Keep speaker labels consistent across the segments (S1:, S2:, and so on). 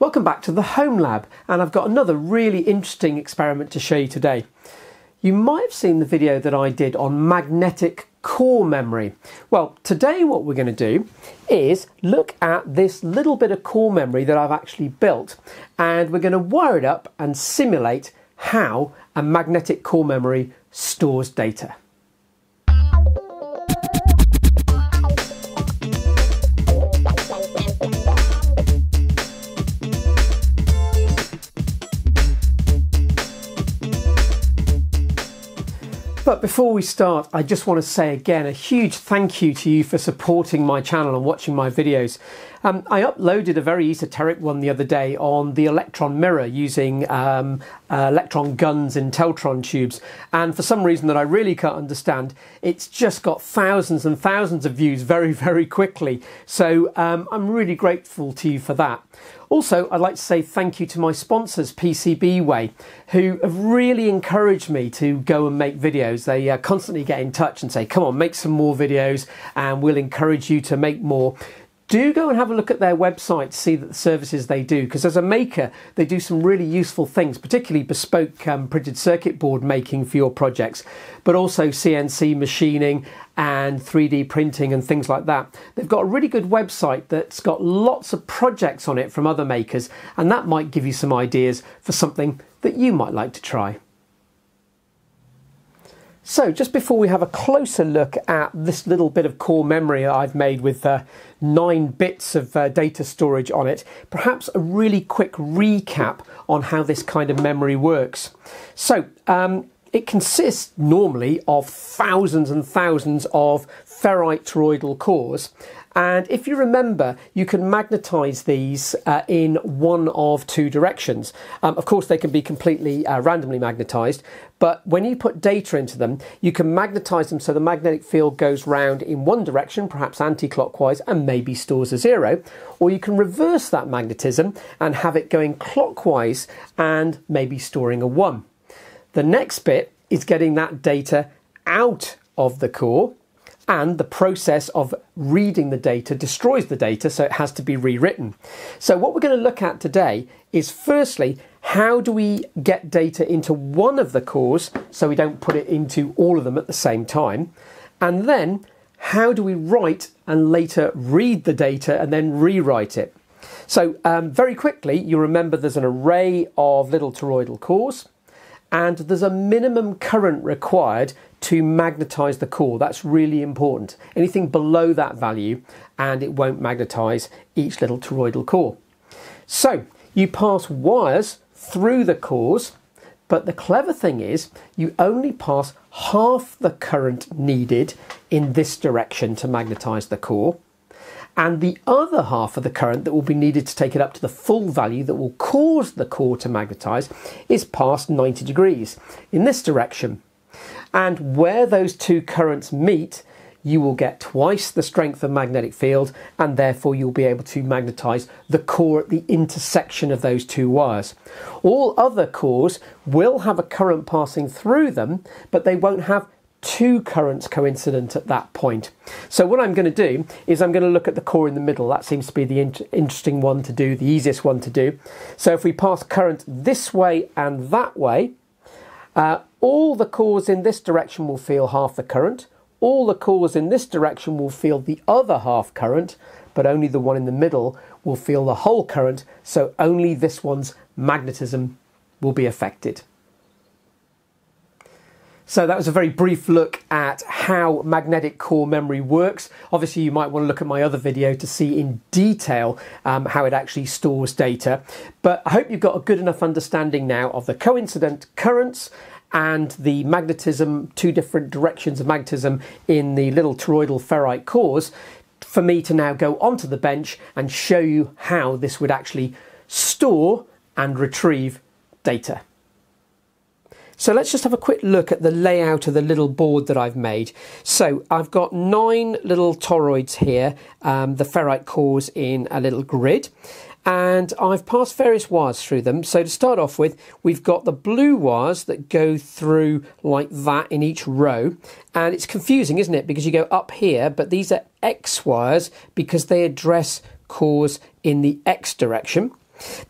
S1: Welcome back to the Home Lab and I've got another really interesting experiment to show you today. You might have seen the video that I did on magnetic core memory. Well, today what we're going to do is look at this little bit of core memory that I've actually built and we're going to wire it up and simulate how a magnetic core memory stores data. But before we start, I just want to say again a huge thank you to you for supporting my channel and watching my videos. Um, I uploaded a very esoteric one the other day on the electron mirror using um, uh, electron guns in Teltron tubes, and for some reason that I really can't understand, it's just got thousands and thousands of views very, very quickly. So um, I'm really grateful to you for that. Also, I'd like to say thank you to my sponsors, PCBWay, who have really encouraged me to go and make videos. They uh, constantly get in touch and say, come on, make some more videos, and we'll encourage you to make more do go and have a look at their website to see the services they do because as a maker they do some really useful things particularly bespoke um, printed circuit board making for your projects but also cnc machining and 3d printing and things like that. They've got a really good website that's got lots of projects on it from other makers and that might give you some ideas for something that you might like to try so just before we have a closer look at this little bit of core memory I've made with uh, nine bits of uh, data storage on it, perhaps a really quick recap on how this kind of memory works. So um, it consists normally of thousands and thousands of ferrite toroidal cores and if you remember, you can magnetize these uh, in one of two directions. Um, of course, they can be completely uh, randomly magnetized, but when you put data into them, you can magnetize them so the magnetic field goes round in one direction, perhaps anti clockwise, and maybe stores a zero. Or you can reverse that magnetism and have it going clockwise and maybe storing a one. The next bit is getting that data out of the core and the process of reading the data destroys the data, so it has to be rewritten. So, what we're going to look at today is firstly, how do we get data into one of the cores so we don't put it into all of them at the same time? And then, how do we write and later read the data and then rewrite it? So, um, very quickly, you remember there's an array of little toroidal cores and there's a minimum current required to magnetize the core. That's really important. Anything below that value and it won't magnetize each little toroidal core. So you pass wires through the cores, but the clever thing is you only pass half the current needed in this direction to magnetize the core and the other half of the current that will be needed to take it up to the full value that will cause the core to magnetize is past 90 degrees in this direction. And where those two currents meet, you will get twice the strength of magnetic field and therefore you'll be able to magnetize the core at the intersection of those two wires. All other cores will have a current passing through them, but they won't have two currents coincident at that point. So what I'm going to do is I'm going to look at the core in the middle. That seems to be the in interesting one to do, the easiest one to do. So if we pass current this way and that way, uh, all the cores in this direction will feel half the current. All the cores in this direction will feel the other half current, but only the one in the middle will feel the whole current, so only this one's magnetism will be affected. So that was a very brief look at how magnetic core memory works. Obviously, you might want to look at my other video to see in detail um, how it actually stores data. But I hope you've got a good enough understanding now of the coincident currents and the magnetism, two different directions of magnetism in the little toroidal ferrite cores for me to now go onto the bench and show you how this would actually store and retrieve data. So let's just have a quick look at the layout of the little board that I've made. So I've got nine little toroids here, um, the ferrite cores in a little grid. And I've passed various wires through them. So to start off with, we've got the blue wires that go through like that in each row. And it's confusing, isn't it? Because you go up here, but these are X wires because they address cores in the X direction.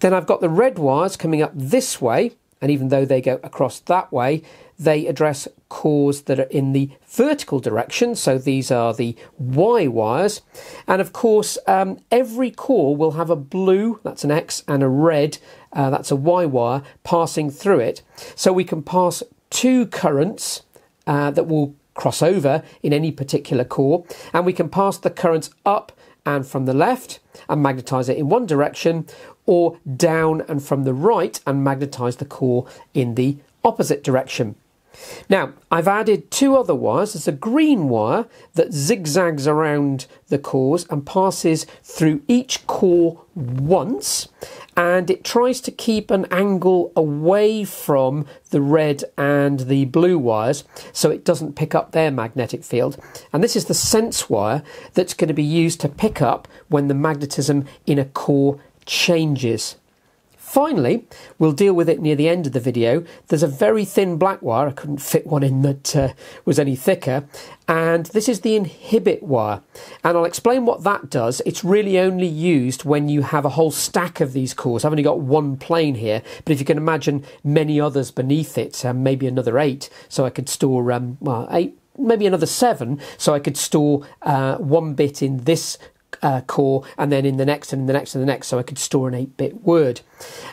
S1: Then I've got the red wires coming up this way, and even though they go across that way, they address cores that are in the vertical direction. So these are the Y wires. And of course, um, every core will have a blue, that's an X, and a red, uh, that's a Y wire, passing through it. So we can pass two currents uh, that will cross over in any particular core, and we can pass the currents up and from the left and magnetize it in one direction, or down and from the right and magnetize the core in the opposite direction. Now, I've added two other wires. There's a green wire that zigzags around the cores and passes through each core once, and it tries to keep an angle away from the red and the blue wires so it doesn't pick up their magnetic field. And this is the sense wire that's going to be used to pick up when the magnetism in a core changes. Finally, we'll deal with it near the end of the video. There's a very thin black wire, I couldn't fit one in that uh, was any thicker, and this is the inhibit wire. And I'll explain what that does. It's really only used when you have a whole stack of these cores. I've only got one plane here, but if you can imagine many others beneath it, um, maybe another eight, so I could store, um, well, eight, maybe another seven, so I could store uh, one bit in this uh, core and then in the next and in the next and the next so I could store an 8 bit word.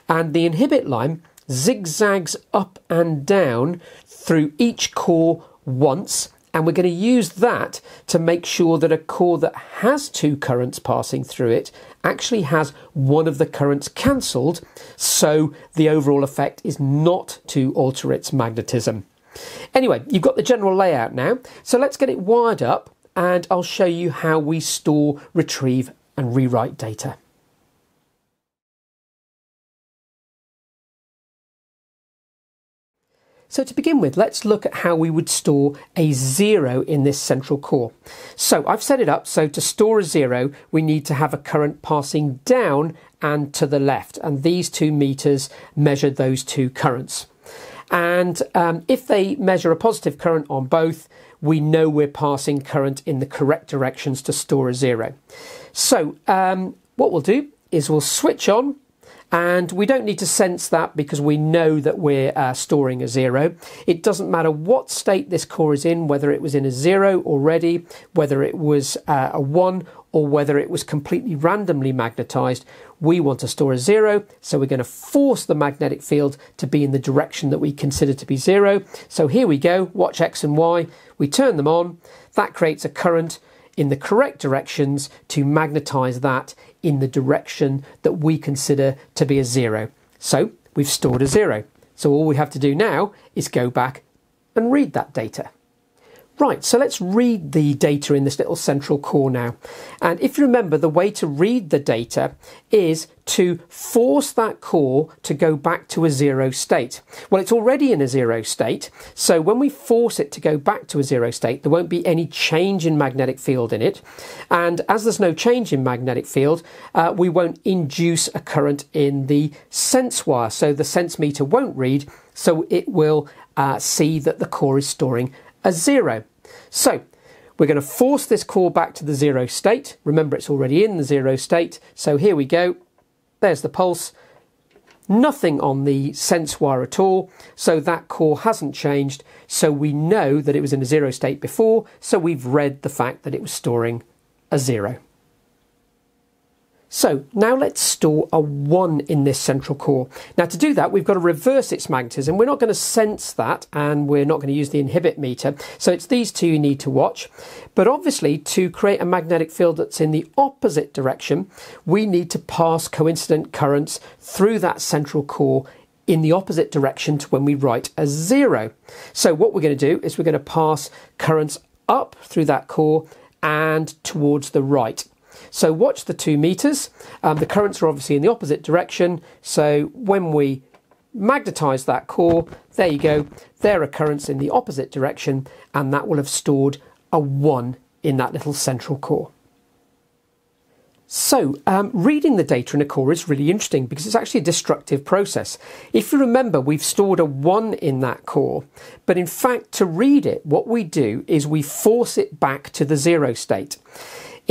S1: And the inhibit line zigzags up and down through each core once and we're going to use that to make sure that a core that has two currents passing through it actually has one of the currents cancelled so the overall effect is not to alter its magnetism. Anyway, you've got the general layout now, so let's get it wired up and I'll show you how we store, retrieve and rewrite data. So to begin with, let's look at how we would store a zero in this central core. So I've set it up so to store a zero, we need to have a current passing down and to the left. And these two meters measure those two currents. And um, if they measure a positive current on both, we know we're passing current in the correct directions to store a zero. So um, what we'll do is we'll switch on and we don't need to sense that because we know that we're uh, storing a zero. It doesn't matter what state this core is in, whether it was in a zero already, whether it was uh, a one, or whether it was completely randomly magnetized. We want to store a zero, so we're going to force the magnetic field to be in the direction that we consider to be zero. So here we go, watch X and Y. We turn them on. That creates a current in the correct directions to magnetize that in the direction that we consider to be a zero. So we've stored a zero. So all we have to do now is go back and read that data. Right, so let's read the data in this little central core now. And if you remember, the way to read the data is to force that core to go back to a zero state. Well, it's already in a zero state, so when we force it to go back to a zero state, there won't be any change in magnetic field in it. And as there's no change in magnetic field, uh, we won't induce a current in the sense wire, so the sense meter won't read, so it will uh, see that the core is storing a zero. So we're going to force this core back to the zero state. Remember, it's already in the zero state. So here we go. There's the pulse. Nothing on the sense wire at all. So that core hasn't changed. So we know that it was in a zero state before. So we've read the fact that it was storing a zero. So now let's store a 1 in this central core. Now to do that we've got to reverse its magnetism. We're not going to sense that and we're not going to use the inhibit meter. So it's these two you need to watch. But obviously to create a magnetic field that's in the opposite direction we need to pass coincident currents through that central core in the opposite direction to when we write a 0. So what we're going to do is we're going to pass currents up through that core and towards the right. So watch the two meters. Um, the currents are obviously in the opposite direction. So when we magnetize that core, there you go, there are currents in the opposite direction, and that will have stored a 1 in that little central core. So, um, reading the data in a core is really interesting because it's actually a destructive process. If you remember, we've stored a 1 in that core, but in fact, to read it, what we do is we force it back to the zero state.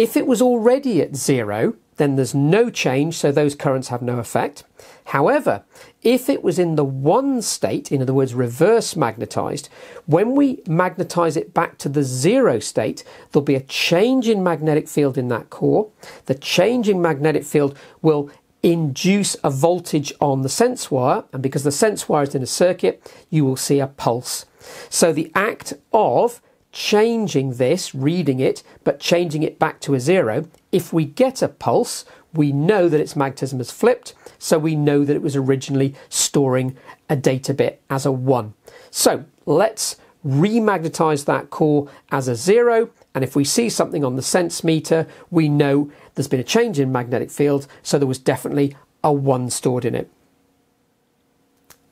S1: If it was already at zero, then there's no change, so those currents have no effect. However, if it was in the one state, in other words, reverse magnetized, when we magnetize it back to the zero state, there'll be a change in magnetic field in that core. The change in magnetic field will induce a voltage on the sense wire, and because the sense wire is in a circuit, you will see a pulse. So the act of changing this, reading it, but changing it back to a zero, if we get a pulse, we know that its magnetism has flipped, so we know that it was originally storing a data bit as a 1. So let's remagnetize that core as a 0, and if we see something on the sense meter, we know there's been a change in magnetic field, so there was definitely a 1 stored in it.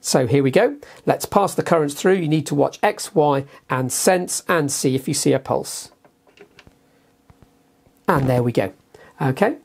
S1: So here we go. Let's pass the currents through. You need to watch X, Y, and sense and see if you see a pulse. And there we go. Okay.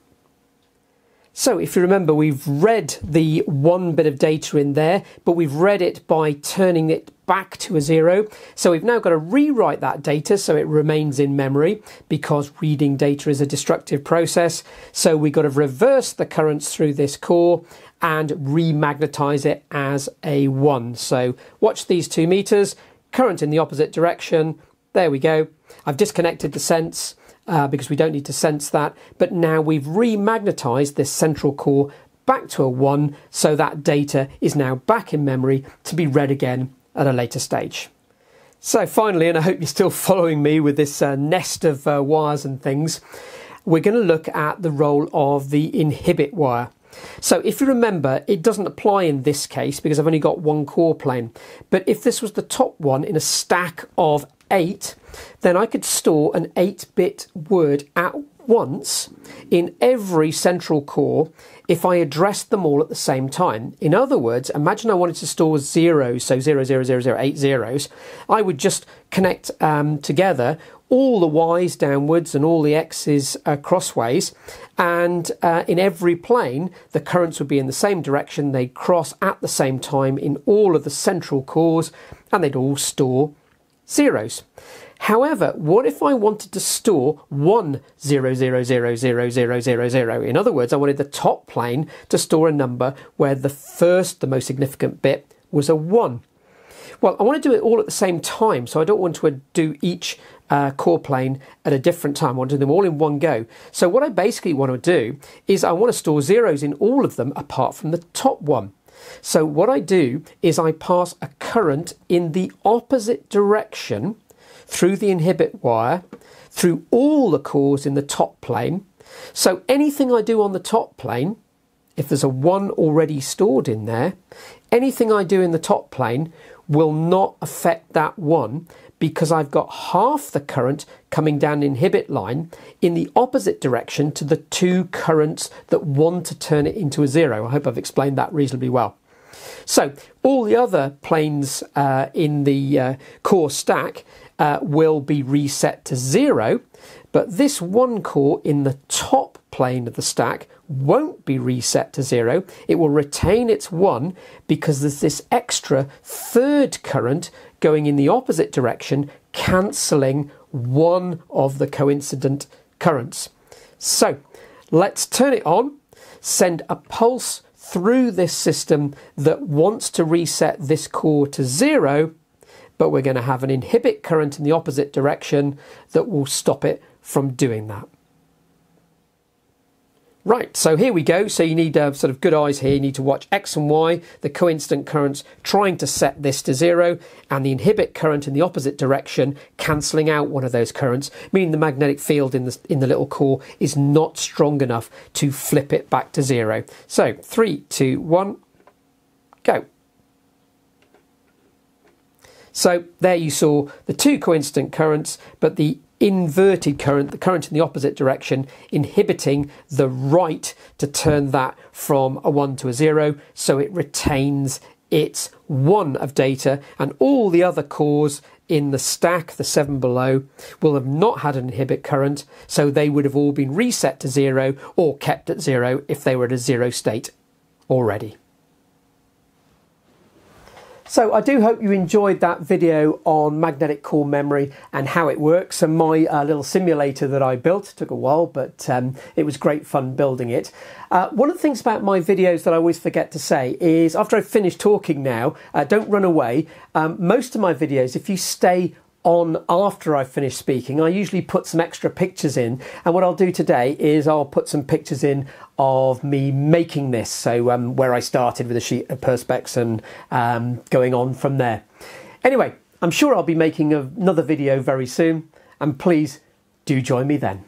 S1: So if you remember, we've read the one bit of data in there, but we've read it by turning it back to a zero. So we've now got to rewrite that data so it remains in memory because reading data is a destructive process. So we've got to reverse the currents through this core and remagnetize it as a one. So watch these two meters, current in the opposite direction. There we go. I've disconnected the sense uh, because we don't need to sense that. But now we've remagnetized this central core back to a 1, so that data is now back in memory to be read again at a later stage. So finally, and I hope you're still following me with this uh, nest of uh, wires and things, we're going to look at the role of the inhibit wire. So if you remember, it doesn't apply in this case because I've only got one core plane. But if this was the top one in a stack of 8, then I could store an 8 bit word at once in every central core if I addressed them all at the same time. In other words, imagine I wanted to store zeros, so 0, 0, 0, 0, 8 zeros. I would just connect um, together all the y's downwards and all the x's uh, crossways, and uh, in every plane, the currents would be in the same direction. They'd cross at the same time in all of the central cores, and they'd all store zeros. However, what if I wanted to store one zero zero zero zero zero zero zero? In other words, I wanted the top plane to store a number where the first, the most significant bit, was a one. Well, I want to do it all at the same time, so I don't want to do each uh, core plane at a different time. I want to do them all in one go. So what I basically want to do is I want to store zeros in all of them apart from the top one. So what I do is I pass a current in the opposite direction through the inhibit wire, through all the cores in the top plane. So anything I do on the top plane, if there's a 1 already stored in there, anything I do in the top plane will not affect that 1 because I've got half the current coming down inhibit line in the opposite direction to the two currents that want to turn it into a zero. I hope I've explained that reasonably well. So all the other planes uh, in the uh, core stack uh, will be reset to zero, but this one core in the top plane of the stack won't be reset to zero. It will retain its one because there's this extra third current going in the opposite direction, cancelling one of the coincident currents. So let's turn it on, send a pulse through this system that wants to reset this core to zero, but we're going to have an inhibit current in the opposite direction that will stop it from doing that. Right, so here we go. So you need uh, sort of good eyes here. You need to watch X and Y, the coincident currents trying to set this to zero, and the inhibit current in the opposite direction, cancelling out one of those currents, meaning the magnetic field in the, in the little core is not strong enough to flip it back to zero. So three, two, one, go. So there you saw the two coincident currents, but the inverted current, the current in the opposite direction, inhibiting the right to turn that from a 1 to a 0, so it retains its 1 of data, and all the other cores in the stack, the 7 below, will have not had an inhibit current, so they would have all been reset to 0 or kept at 0 if they were at a 0 state already. So I do hope you enjoyed that video on magnetic core memory and how it works and my uh, little simulator that I built. It took a while, but um, it was great fun building it. Uh, one of the things about my videos that I always forget to say is after I've finished talking now, uh, don't run away. Um, most of my videos, if you stay on after I've finished speaking. I usually put some extra pictures in, and what I'll do today is I'll put some pictures in of me making this. So um, where I started with a sheet of perspex and um, going on from there. Anyway, I'm sure I'll be making another video very soon, and please do join me then.